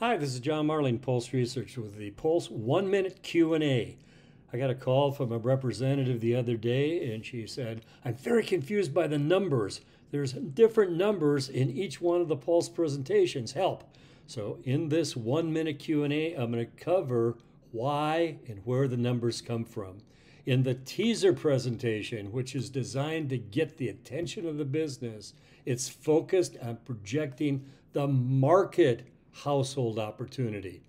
Hi, this is John Marling, Pulse Research with the Pulse 1 Minute Q&A. I got a call from a representative the other day and she said, "I'm very confused by the numbers. There's different numbers in each one of the Pulse presentations. Help." So, in this 1 minute Q&A, I'm going to cover why and where the numbers come from. In the teaser presentation, which is designed to get the attention of the business, it's focused on projecting the market household opportunity.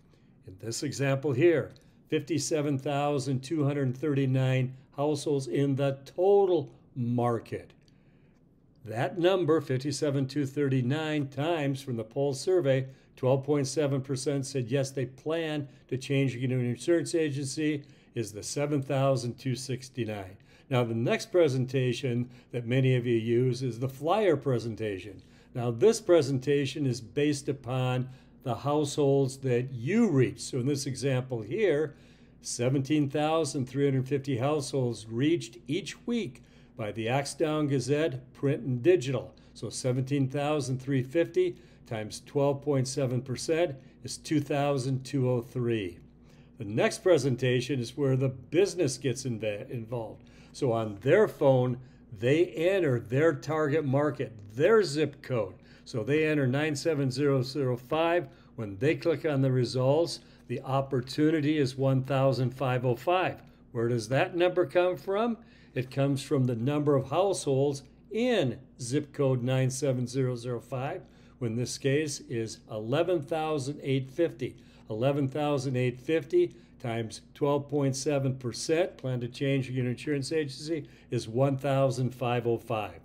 In this example here, 57,239 households in the total market. That number, 57,239 times from the poll survey, 12.7% said yes, they plan to change an insurance agency, is the 7,269. Now, the next presentation that many of you use is the flyer presentation. Now, this presentation is based upon the households that you reach. So in this example here, 17,350 households reached each week by the Axedown Gazette, print and digital. So 17,350 times 12.7% is 2,203. The next presentation is where the business gets involved. So on their phone, they enter their target market, their zip code. So they enter 97005. When they click on the results, the opportunity is 1,505. Where does that number come from? It comes from the number of households in zip code 97005, when this case is 11,850. 11,850 times 12.7% plan to change your insurance agency is 1,505.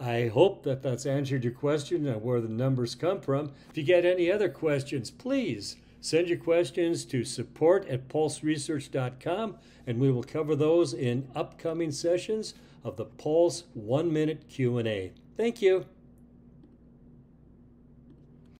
I hope that that's answered your question and where the numbers come from. If you get any other questions, please send your questions to support at pulseresearch.com and we will cover those in upcoming sessions of the Pulse 1 Minute Q&A. Thank you.